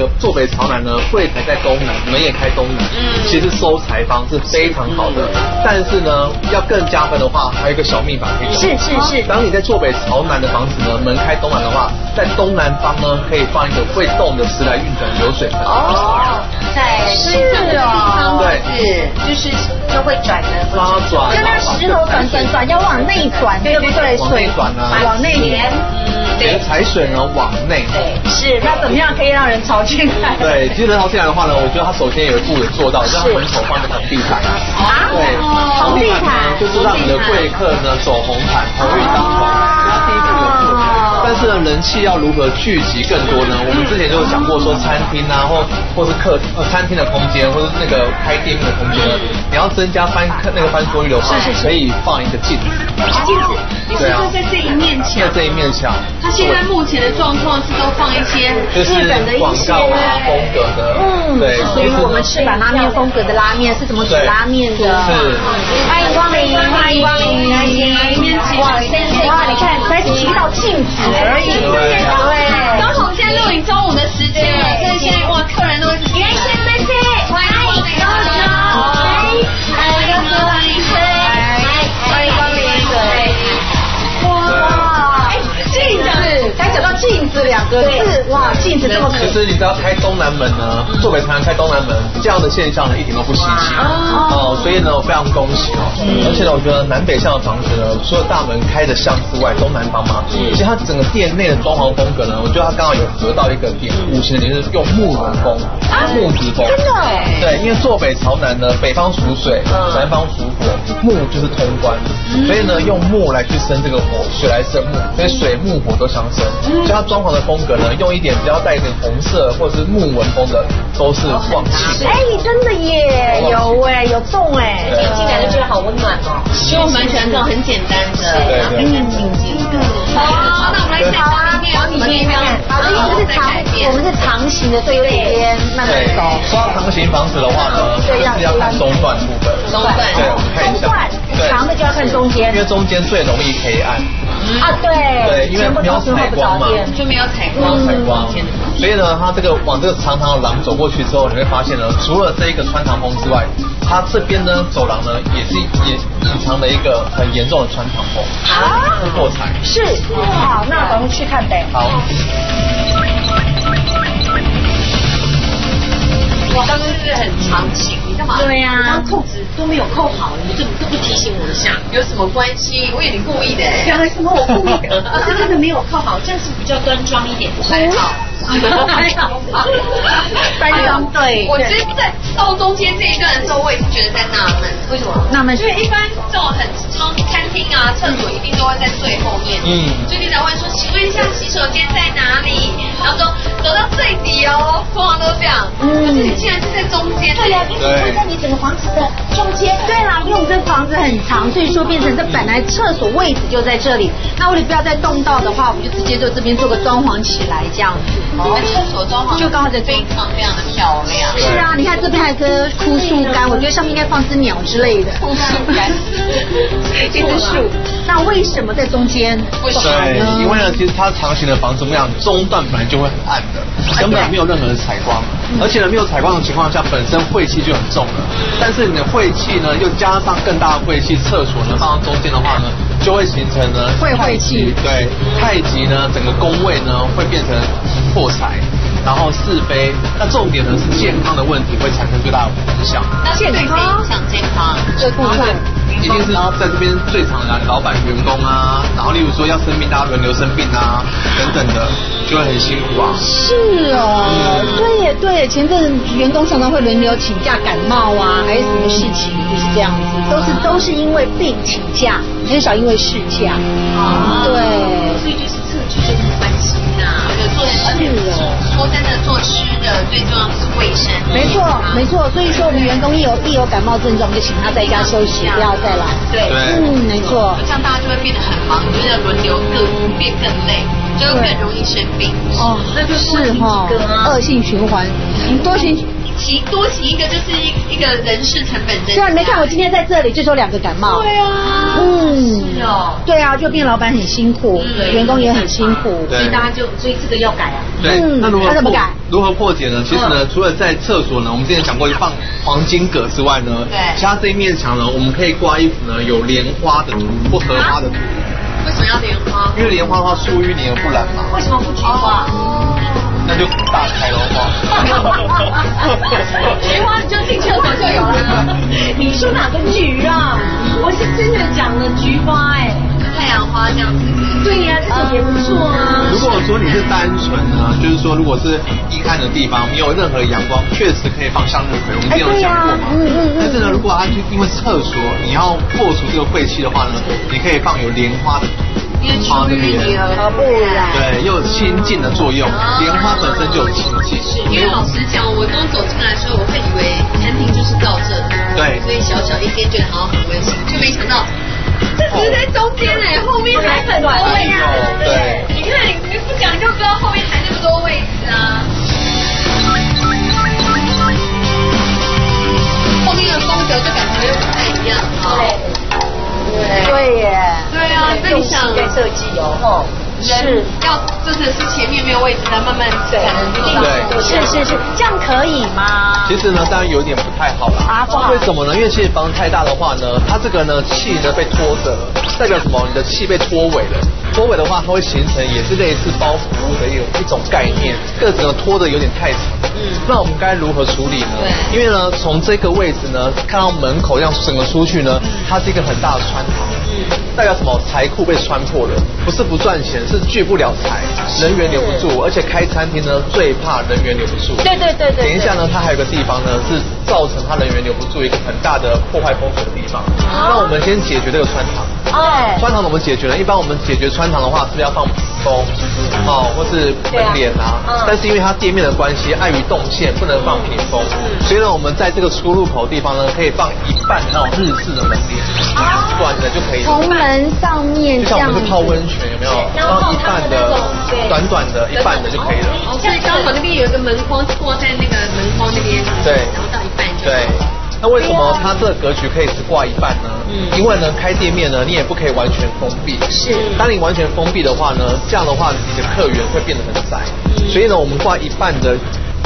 个坐北朝南呢，柜台在东南，门也开东南，嗯其实收财方是非常好的。但是呢，要更加分的话，还有一个小秘法可以用。是是是，当你在坐北朝南的房子呢，门开东南的话，在东南方呢，可以放一个会动的时来运转流水盆。哦，在是哦对，是就是就会转的，发转，就那石头转转转，要往内转，对不对？往内转啊往内连。嗯，你的财水呢往内。对，是，那怎么样可以让人潮进来？对，其实人潮进来的话呢，我觉得他首先有一步也做到，让门口放个红地毯。啊对，红地毯呢就是让你的贵客呢走红毯，红运当头。但是呢，人气要如何聚集更多呢？我们之前就有讲过，说餐厅啊，或或是客呃餐厅的空间，或是那个开店面的空间，你要增加翻那个翻桌率的话，是是是可以放一个镜子。镜子，你是说在这一面墙在？这一面墙，它现在目前的状况是都放一些就是日本的一广些告啊风格的，嗯，对，是属于我们赤坂拉面风格的拉面，是怎么煮拉面的？是欢迎光临，欢迎光临，欢迎哇，哇，你看，才只可其实你知道开东南门呢，坐北朝南开东南门，这样的现象呢一点都不稀奇。哦。所以呢，我非常恭喜哦。而且呢，我觉得南北向的房子呢，除了大门开的向之外，东南方嘛，其实它整个店内的装潢风格呢，我觉得它刚好有合到一个点，五行的点是用木人风、木子风。真的对，因为坐北朝南呢，北方属水，南方属火，木就是通关，所以呢，用木来去生这个火，水来生木，所以水木火都相生。所以它装潢的风格呢，用一点比较带一点红色或者是木纹风的，都是旺气。哎，真的耶，有哎，有洞哎。一进来就觉得好温暖哦。其实我蛮喜欢这种很简单的，对然后干干净净的。好，那我们来看黄里面，黄里面呢，好的，因为我们是长，我们是长形的，所以有点偏慢慢对走。，说到长形房子的话呢，对就是要看中段部分。中段对，我们看一下。中段长的就要看中间因为中间最容易黑暗。啊，对，对，因为没有采光嘛。就没有采没有光，采光，所以呢，它这个往这个长长的廊走过去之后，你会发现呢，除了这一个穿堂风之外，它这边呢走廊呢也是也隐藏了一个很严重的穿堂风，啊是破财。是，好，那咱们去看呗。好，我刚刚是很长情？你干嘛？对呀啊刚扣子都没有扣好，你怎么都不提醒我一下？有什么关系？我以为你故意的。原来什么我故意的？我是真的没有扣好，这样是比较端庄一点，还好。三张对我其实，在到中间这一段的时候，我也是觉得在纳闷，为什么？纳闷因为一般这种很超餐厅啊、厕所一定都会在最后面，嗯所以你才会说，请问一下洗手间在哪里？然后说走到最底哦，通常都这样。嗯可是你竟然是在中间，对呀，因为会在你整个房子的中间。对啦，因为我们这房子很长，所以说变成这本来厕所位置就在这里。那为了不要再动到的话，我们就直接就这边做个装潢起来，这样子。你们厕所装潢就刚好在非常非常的漂亮。是啊，你看这边还有棵枯树干，我觉得上面应该放只鸟之类的。枯树干一棵树。那为什么在中间？为什么？对，因为呢，其实它长形的房子，我们讲中段本来就会很暗的，根本没有任何的采光，而且呢，没有采光的情况下，本身晦气就很重了。但是你的晦气呢，又加上更大的晦气，厕所呢放到中间的话呢，就会形成呢会晦气对，太极呢，整个宫位呢会变成破财，然后是非。那重点呢是健康的问题会产生最大的影响。那健康影响健康？这部分。一定是在这边最常的老板、员工啊，然后例如说要生病，大家轮流生病啊，等等的，就会很辛苦啊。是哦，对耶对耶，前阵子员工常常会轮流请假感冒啊，还是什么事情，就是这样子，都是都是因为病请假，很少因为事假。啊。对，所以就是厕所就是关心呐，就做而且说最重要的是卫生。没错没错，所以说我们员工一有一有感冒症状，我们就请他在家休息，不要再来。对对嗯，没错。这样大家就会变得很忙，就是要轮流更变更累，就更容易生病。哦，那就是是哈，恶性循环，多请请多行一个就是一一个人事成本增加。对啊，你没看我今天在这里，就有两个感冒。对啊，嗯，是哦。对啊，就变老板很辛苦，对员工也很辛苦。所以大家就所以这个要改啊。对，嗯那如何破他怎么改如何破解呢？其实呢，除了在厕所呢，我们之前讲过放黄金葛之外呢，对其他这一面墙呢，我们可以挂一幅呢有莲花的图或荷花的图，为什么要莲花？因为莲花的话疏于你而不染嘛，为什么不菊花？那就大开了花。菊花你就进厕所就有了。你说哪个菊啊？我是真的讲了菊花哎。太阳花这样子。对呀，这种也不错啊。如果说你是单纯啊，就是说如果是阴暗的地方，没有任何阳光，确实可以放向日葵，我们之前有讲过嘛。但是呢，如果它就因为厕所，你要破除这个晦气的话呢，你可以放有莲花的因为出淤泥而何不然？对，又有清净的作用，莲花本身就有清净。因为老实讲，我刚走进来的时候，我会以为餐厅就是到这里，对所以小小一间觉得好像很温馨，就没想到这只是在中间哎，后面还很多位置。对你看你你不讲就不知道后面还那么多位置啊。后面的风格就感觉又不太一样啊。对耶，对啊，那你想在设计哦。哦。是要就是是前面没有位置，再慢慢才能地对是是是，这样可以吗？其实呢，当然有点不太好了。啊不好为什么呢？因为其实房子太大的话呢，它这个呢气呢被拖着了，代表什么？你的气被拖尾了。拖尾的话，它会形成也是类似包袱的一种一种概念，个子呢拖得有点太长。嗯，那我们该如何处理呢？对因为呢，从这个位置呢，看到门口这样整个出去呢，它是一个很大的穿堂。嗯，代表什么？财库被穿破了，不是不赚钱，是聚不了财，人员留不住，而且开餐厅呢最怕人员留不住。对对对对。等一下呢，它还有个地方呢，是造成它人员留不住一个很大的破坏风水的地方。那我们先解决这个穿堂。哎，穿堂怎么解决呢？一般我们解决穿堂的话，是不是要放屏风，哦，或是门帘啊？但是因为它店面的关系，碍于动线，不能放屏风，所以呢，我们在这个出入口地方呢，可以放一半那种日式的门帘，短的就可以了。从门上面就这样像我们去泡温泉，有没有？放一半的，短短的，一半的就可以了。哦，所以刚好那边有一个门框挂在那个门框那边，对然后到一半就对。那为什么它这个格局可以只挂一半呢？嗯，因为呢，开店面呢，你也不可以完全封闭。是当你完全封闭的话呢，这样的话，你的客源会变得很窄。所以呢，我们挂一半的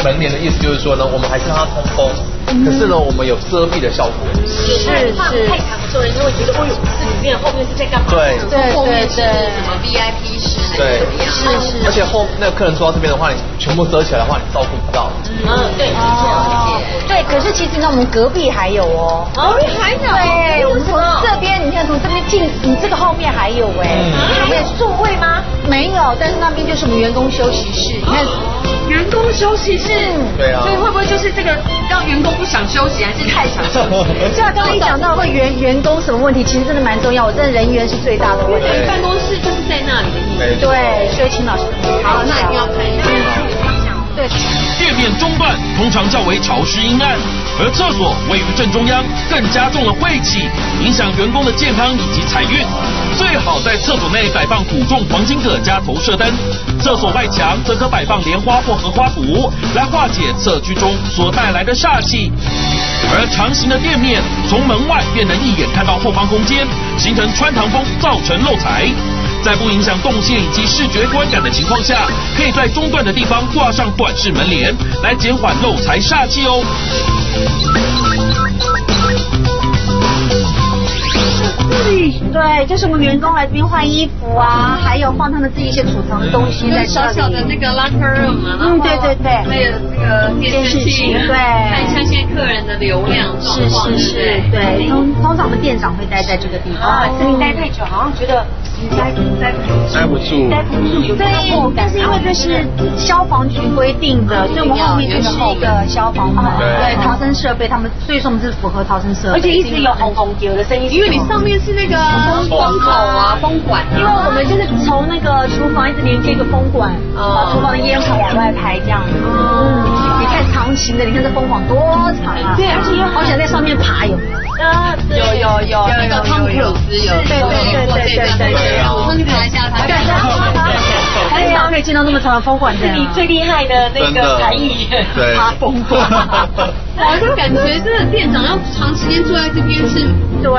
门帘的意思就是说呢，我们还是让它通风，可是呢，我们有遮蔽的效果。是放是太长的时候，人就会觉得，哦呦，这里面后面是在干嘛？对对后面是对对什么 VIP 室对怎么样？是是而且后那个客人坐到这边的话，你全部遮起来的话，你照顾不到。嗯，对，没错。哦，对，可是其实呢，我们隔壁还有哦。哦，还有。对，我们从这边，你看从这边进，你这个后面还有哎，嗯还有座位吗？没有，但是那边就是我们员工休息室，你看。员工休息室，对啊所以会不会就是这个让员工不想休息，还是太想休息？就像刚刚一讲到会员员工什么问题，其实真的蛮重要。我真的人员是最大的问题。对办公室就是在那里的意思。对，所以请老师好，那一定要看。店面中段通常较为潮湿阴暗，而厕所位于正中央，更加重了晦气，影响员工的健康以及财运。最好在厕所内摆放古重黄金葛加投射灯，厕所外墙则可摆放莲花或荷花图，来化解厕居中所带来的煞气。而长形的店面从门外便能一眼看到后方空间，形成穿堂风，造成漏财。在不影响动线以及视觉观感的情况下，可以在中段的地方挂上短式门帘，来减缓漏财煞气哦。对，就是我们员工来这边换衣服啊，还有放他们自己一些储藏的东西在小这里。小的那个 locker room 啊，嗯对对对还有这个电视对看一下现在客人的流量状是，是是，对，通通常我们店长会待在这个地方。啊，这里待太久，好像觉得你待待待不住。待不住，有对，但是因为这是消防局规定的，所以我们后面就是一个消防门，对。对，逃生设备，他们所以说我们是符合逃生设备，而且一直有轰轰丢的声音，因为你上面是那个风口啊、风管。啊，因为我们就是从那个厨房一直连接一个风管，把厨房的烟火往外排这样。子。嗯，你看长形的，你看这风管多长啊！对而且又好想在上面爬，有没有？啊，有有有那个汤姆斯有对对对对对对对我上去爬一下，爬一下。还有可以见到那么长的风管是。你最厉害的那个才艺，爬，风管。我就感觉这个店长要长时间坐在这边是，对，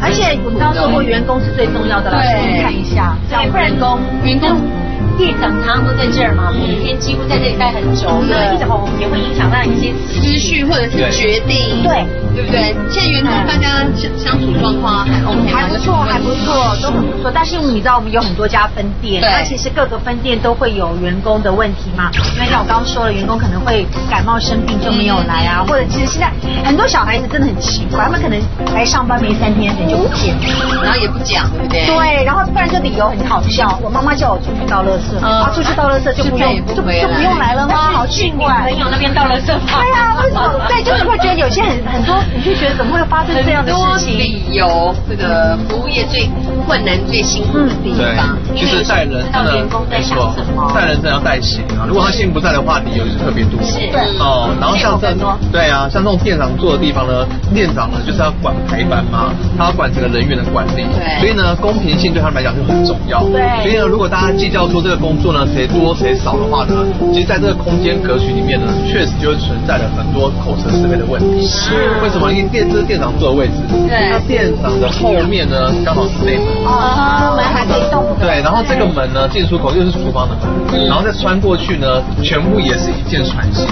而且我刚刚说过，员工是最重要的，来看一下，对，不然员工员工。店长常常都在这儿嘛，每天几乎在这里待很久，对，一种也会影响到一些思绪或者是决定，对，对不对？现在员工大家相相处状况还 OK，还不错，还不错，都很不错。但是因为你知道我们有很多家分店，那其实各个分店都会有员工的问题嘛。因为像我刚刚说了，员工可能会感冒生病就没有来啊，或者其实现在很多小孩子真的很奇怪，他们可能来上班没三天，人就不见，然后也不讲，对不对？对，然后不然就理由很好笑，我妈妈叫我出去倒垃圾。啊，出去倒垃圾就不用就就不用来了吗？好奇怪，朋友那边倒垃圾。对呀，为什么？对，就是会觉得有些很很多，你就觉得怎么会发生这样的事情？理由，这个服务业最困难、最辛苦的地方。对，其实带人真的没错，带人真的要带心啊。如果他心不在的话，理由就特别多。是，哦，然后像这种，对啊，像这种店长做的地方呢，店长呢就是要管排班嘛，他要管整个人员的管理。对，所以呢，公平性对他们来讲就很重要。对，所以呢，如果大家计较说这个工作呢，谁多谁少的话呢，其实在这个空间格局里面呢，确实就会存在了很多口舌是非的问题。是，为什么？因为店这是店长坐的位置，对，那店长的后面呢，刚好是内门。哦，门还可以动。对，然后这个门呢，进出口又是厨房的门，然后再穿过去呢，全部也是一键传信。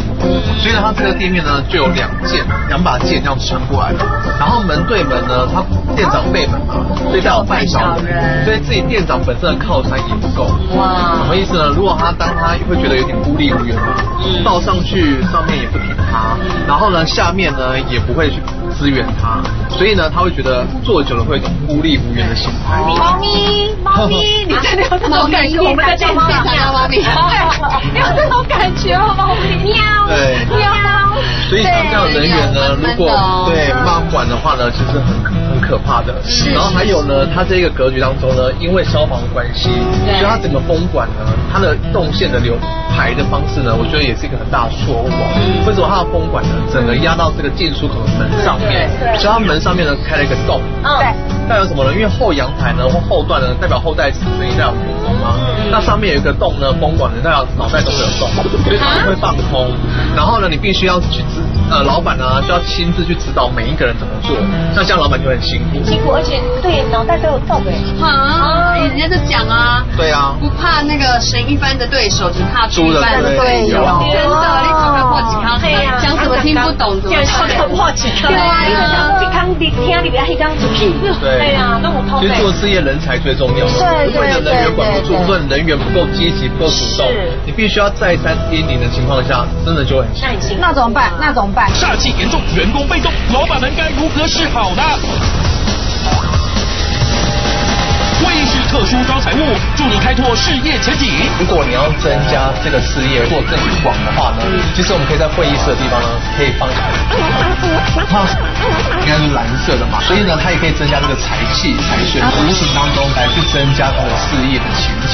所以呢，它这个店面呢，就有两件，两把剑这样穿过来的。然后门对门呢，它店长背门嘛，所以带有半小人，所以自己店长本身的靠山也不够。哇，什么意思呢？如果他当他会觉得有点孤立无援嘛，倒上去上面也不挺他，然后呢下面呢也不会去支援他，所以呢他会觉得坐久了会有一种孤立无援的心态。猫咪，猫咪，你真的有这种感觉？我们在店上叫猫咪，有这种感觉吗？猫咪，喵，对，喵。所以像这样人员呢，如果对骂管的话呢，其实很很可怕的。然后还有呢，它这个格局当中呢，因为消防关系，所以它整个风管呢，它的动线的流排的方式呢，我觉得也是一个很大的错误啊。为什么它的风管呢，整个压到这个进出口的门上面，所以它门上面呢开了一个洞。对。代表什么呢？因为后阳台呢或后段呢，代表后代子孙，代表。那上面有一个洞呢，风管呢代表脑袋都会有洞，所以它会放空。然后呢，你必须要去指呃，老板呢就要亲自去指导每一个人怎么做。那这样老板就很辛苦。辛苦，而且对脑袋都有洞哎。啊，人家就讲啊。对啊。不怕那个神一般的对手，只怕猪一般的队友。真的，你破几康，讲什么听不懂，怎么破几康？对啊，几康你听里边黑张出去。对。对啊，那我其实做事业人才最重要。对对对对。人员管不住，或者人员不够积极、不够主动，你必须要再三叮咛的情况下，真的就很辛苦。那怎么办？那怎么办？煞气严重，员工被动，老板们该如何是好呢？会议室特殊招财物，助你开拓事业前景。如果你要增加这个事业做更广的话呢，其实我们可以在会议室的地方呢，可以放它应该是蓝色的嘛，所以呢，它也可以增加这个财气财源，无形当中来去增加它的事业的前景。